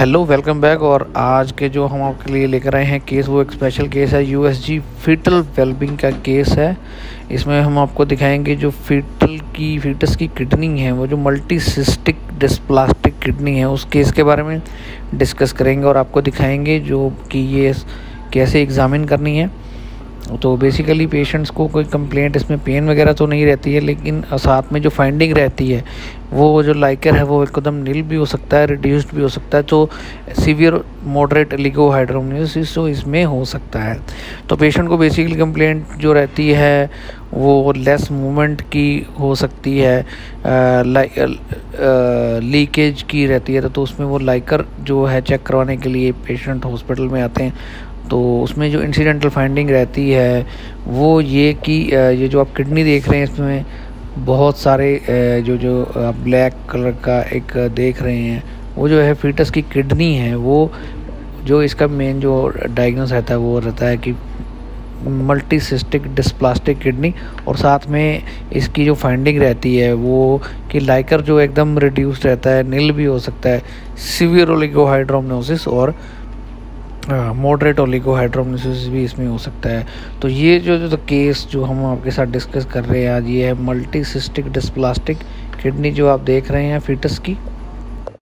Hello, welcome back. और आज के जो हम आपके लिए लेकर आए हैं केस, वो एक स्पेशल केस है यूएसजी फीटल वेल्बिंग का केस है। इसमें हम आपको दिखाएँगे जो फीटल की फीटस की किडनी है, वो जो मल्टी सिस्टिक डिस्प्लास्टिक किडनी है, उस केस के बारे में डिस्कस करेंगे और आपको दिखाएँगे जो कि ये कैसे एग्ज़ामिन करनी है। तो बेसिकली पेशेंट्स को कोई कंप्लेंट इसमें पेन वगैरह तो नहीं रहती है, लेकिन साथ में जो फाइंडिंग रहती है वो जो लाइकर है वो एकदम नील भी हो सकता है रिड्यूस्ड भी हो सकता है तो सीवियर मॉडरेट लिगोहाइड्रोमोसिस तो इसमें हो सकता है। तो पेशेंट को बेसिकली कंप्लेंट जो रहती है, वो लेस मूवमेंट की हो सकती है लीकेज की रहती है तो उसमें वो लाइकर जो है चेक करवाने के लिए पेशेंट हॉस्पिटल में आते हैं। तो उसमें जो इंसिडेंटल फाइंडिंग रहती है, वो ये कि ये जो आप किडनी देख रहे हैं इसमें बहुत सारे जो जो ब्लैक कलर का एक देख रहे हैं, वो जो है फीटस की किडनी है, वो जो इसका मेन जो डायग्नोस रहता है, वो रहता है कि मल्टी सिस्टिक डिस्प्लास्टिक किडनी और साथ में इसकी जो फाइंडिंग रहती है, वो कि लाइकर जो एकदम रिड्यूस रहता है नील भी हो सकता है सीवियर ओलिगोहाइड्रोमनोसिस और मॉडरेट ओलिगोहाइड्रोमसिस भी इसमें हो सकता है। तो ये जो जो केस जो हम आपके साथ डिस्कस कर रहे हैं आज, ये है मल्टी सिस्टिक डिस्प्लास्टिक किडनी जो आप देख रहे हैं फीटस की।